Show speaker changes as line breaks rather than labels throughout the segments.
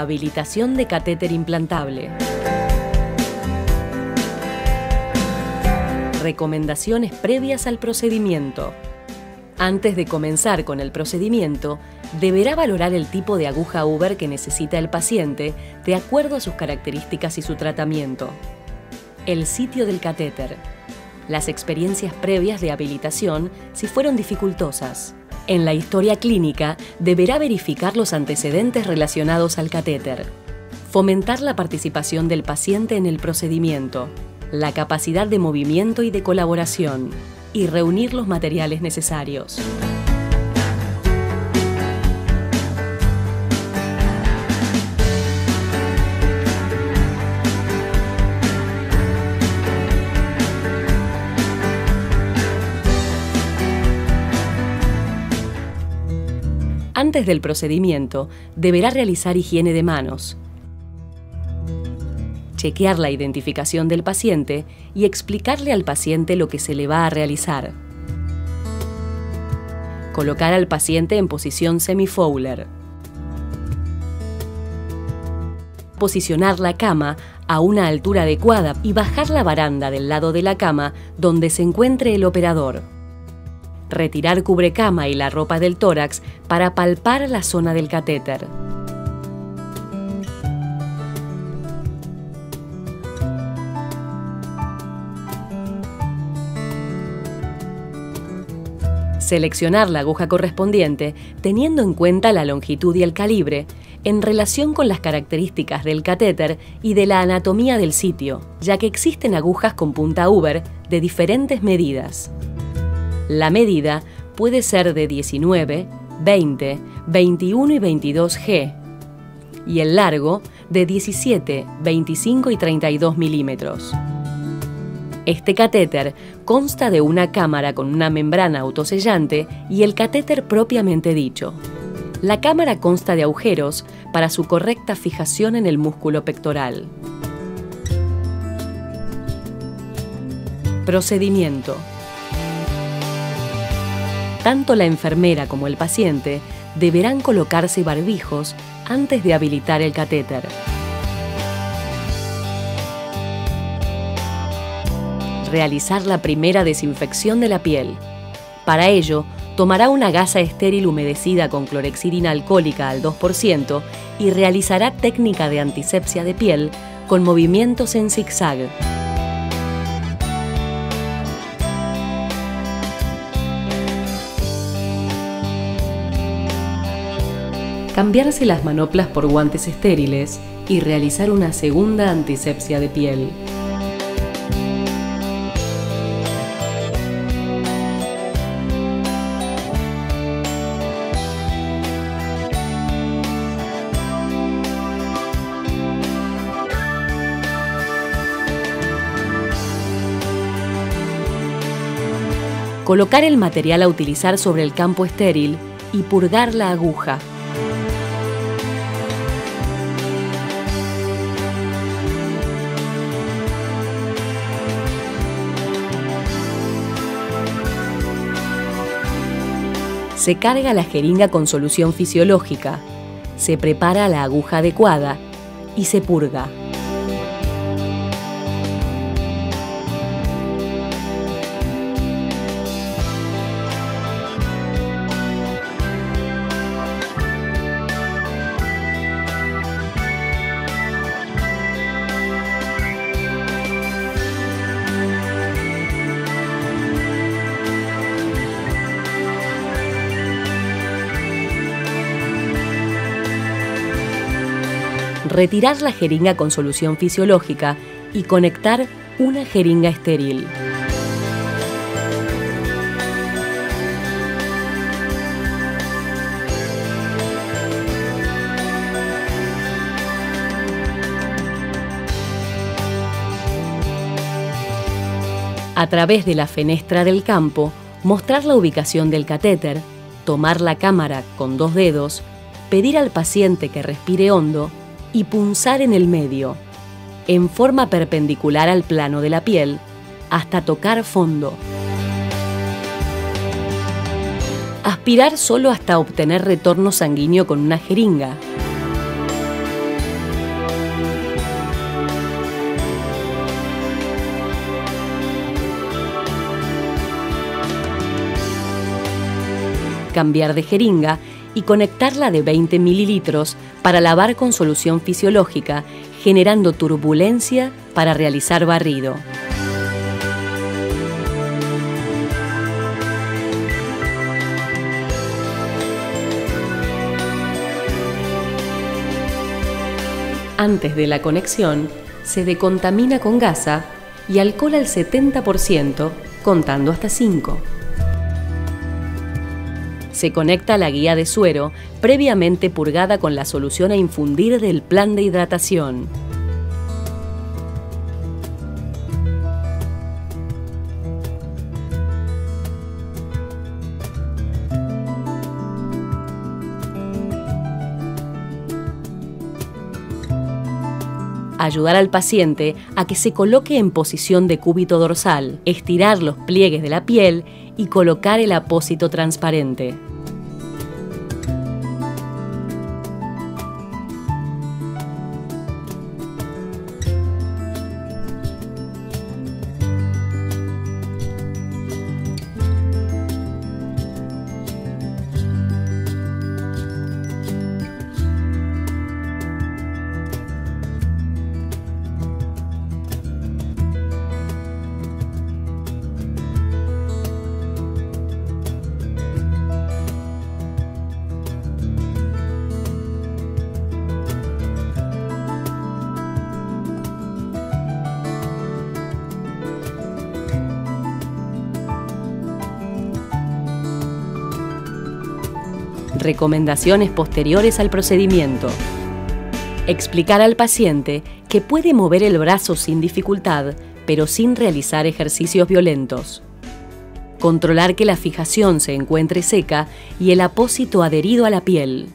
Habilitación de catéter implantable. Recomendaciones previas al procedimiento. Antes de comenzar con el procedimiento, deberá valorar el tipo de aguja Uber que necesita el paciente de acuerdo a sus características y su tratamiento. El sitio del catéter. Las experiencias previas de habilitación si fueron dificultosas. En la historia clínica deberá verificar los antecedentes relacionados al catéter. Fomentar la participación del paciente en el procedimiento, la capacidad de movimiento y de colaboración, y reunir los materiales necesarios. Antes del procedimiento, deberá realizar higiene de manos, chequear la identificación del paciente y explicarle al paciente lo que se le va a realizar. Colocar al paciente en posición semi-Fowler. Posicionar la cama a una altura adecuada y bajar la baranda del lado de la cama donde se encuentre el operador. Retirar cubrecama y la ropa del tórax para palpar la zona del catéter. Seleccionar la aguja correspondiente teniendo en cuenta la longitud y el calibre en relación con las características del catéter y de la anatomía del sitio, ya que existen agujas con punta Uber de diferentes medidas. La medida puede ser de 19, 20, 21 y 22 G y el largo de 17, 25 y 32 milímetros. Este catéter consta de una cámara con una membrana autosellante y el catéter propiamente dicho. La cámara consta de agujeros para su correcta fijación en el músculo pectoral. Procedimiento. Tanto la enfermera como el paciente deberán colocarse barbijos antes de habilitar el catéter. realizar la primera desinfección de la piel. Para ello, tomará una gasa estéril humedecida con clorexidina alcohólica al 2% y realizará técnica de antisepsia de piel con movimientos en zigzag. Cambiarse las manoplas por guantes estériles y realizar una segunda antisepsia de piel. colocar el material a utilizar sobre el campo estéril y purgar la aguja. Se carga la jeringa con solución fisiológica, se prepara la aguja adecuada y se purga. Retirar la jeringa con solución fisiológica y conectar una jeringa estéril. A través de la fenestra del campo, mostrar la ubicación del catéter, tomar la cámara con dos dedos, pedir al paciente que respire hondo y punzar en el medio, en forma perpendicular al plano de la piel, hasta tocar fondo. Aspirar solo hasta obtener retorno sanguíneo con una jeringa. Cambiar de jeringa y conectarla de 20 mililitros para lavar con solución fisiológica, generando turbulencia para realizar barrido. Antes de la conexión, se decontamina con gasa y alcohol al 70%, contando hasta 5. Se conecta la guía de suero, previamente purgada con la solución a infundir del plan de hidratación. ayudar al paciente a que se coloque en posición de cúbito dorsal, estirar los pliegues de la piel y colocar el apósito transparente. Recomendaciones posteriores al procedimiento. Explicar al paciente que puede mover el brazo sin dificultad, pero sin realizar ejercicios violentos. Controlar que la fijación se encuentre seca y el apósito adherido a la piel.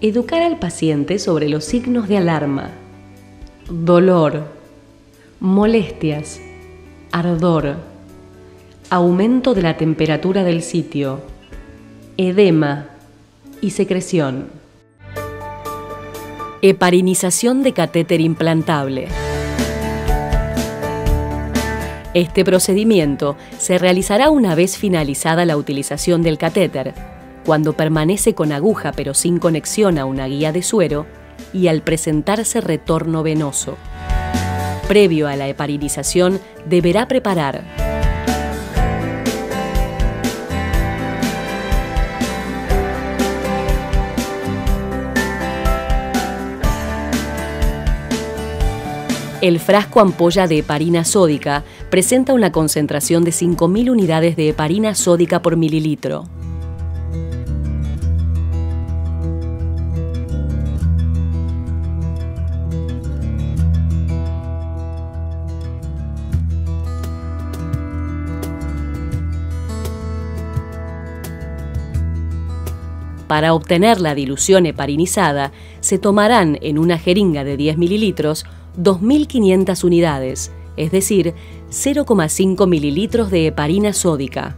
Educar al paciente sobre los signos de alarma. Dolor, molestias, ardor, aumento de la temperatura del sitio, edema, y secreción. Heparinización de catéter implantable. Este procedimiento se realizará una vez finalizada la utilización del catéter, cuando permanece con aguja pero sin conexión a una guía de suero y al presentarse retorno venoso. Previo a la heparinización deberá preparar El frasco ampolla de heparina sódica presenta una concentración de 5.000 unidades de heparina sódica por mililitro. Para obtener la dilución heparinizada, se tomarán en una jeringa de 10 mililitros 2.500 unidades, es decir, 0,5 mililitros de heparina sódica.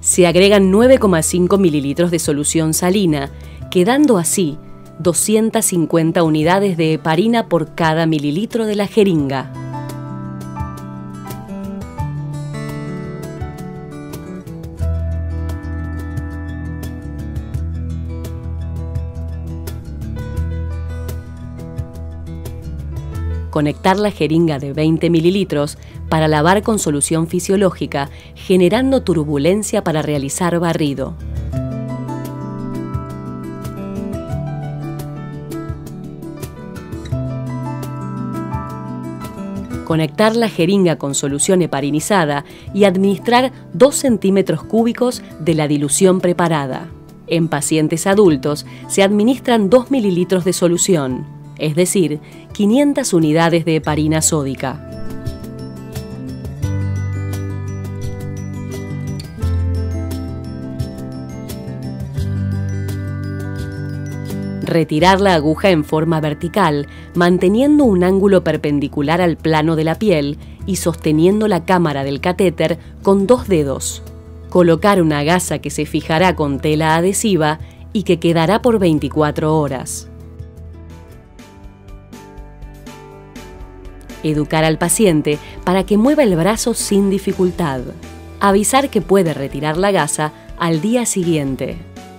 Se agregan 9,5 mililitros de solución salina, quedando así 250 unidades de heparina por cada mililitro de la jeringa. Conectar la jeringa de 20 mililitros para lavar con solución fisiológica, generando turbulencia para realizar barrido. conectar la jeringa con solución heparinizada y administrar 2 centímetros cúbicos de la dilución preparada. En pacientes adultos se administran 2 mililitros de solución es decir, 500 unidades de heparina sódica. Retirar la aguja en forma vertical, manteniendo un ángulo perpendicular al plano de la piel y sosteniendo la cámara del catéter con dos dedos. Colocar una gasa que se fijará con tela adhesiva y que quedará por 24 horas. Educar al paciente para que mueva el brazo sin dificultad. Avisar que puede retirar la gasa al día siguiente.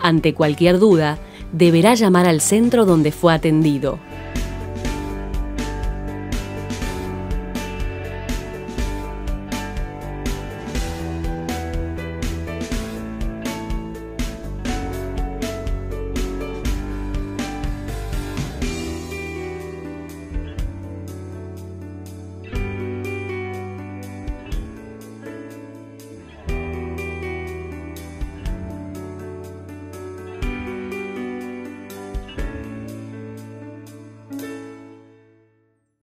Ante cualquier duda, deberá llamar al centro donde fue atendido.